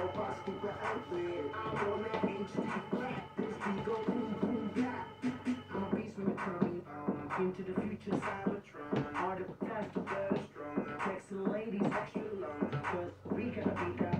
I'm a beast comes on. Into the future, Cybertron. Harder, faster, better, stronger. Texting ladies extra long. Cause we gotta beat that